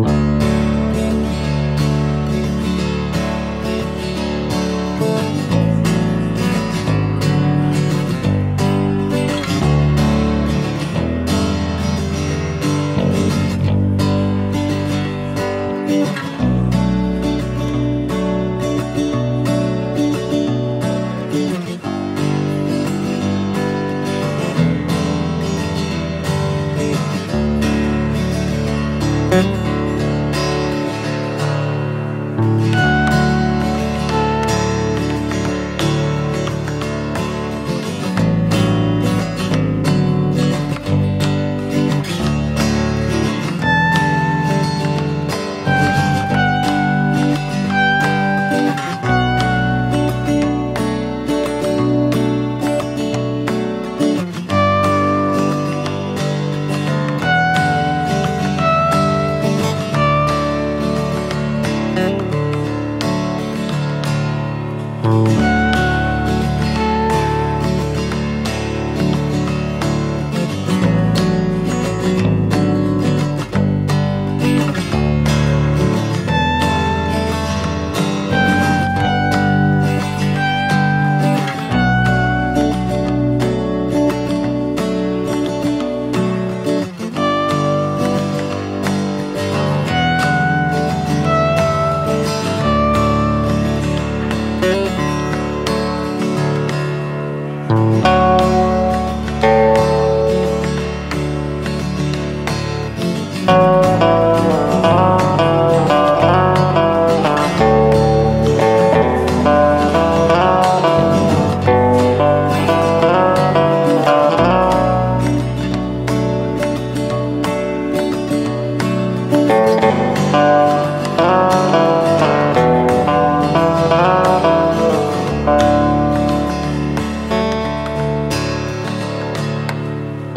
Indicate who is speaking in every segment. Speaker 1: thank mm -hmm. you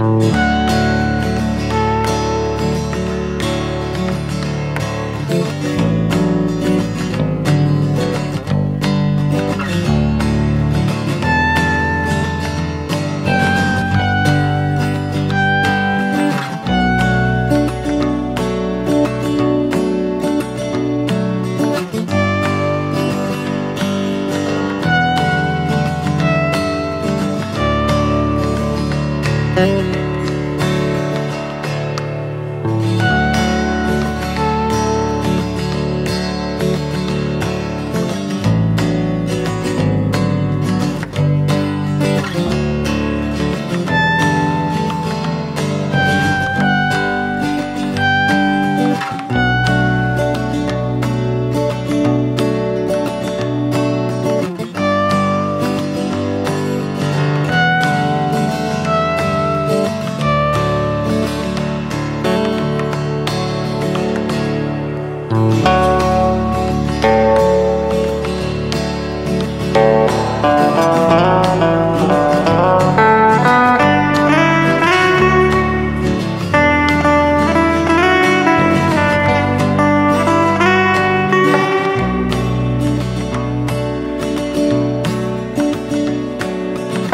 Speaker 1: Thank you.
Speaker 2: Thank you.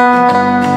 Speaker 2: Música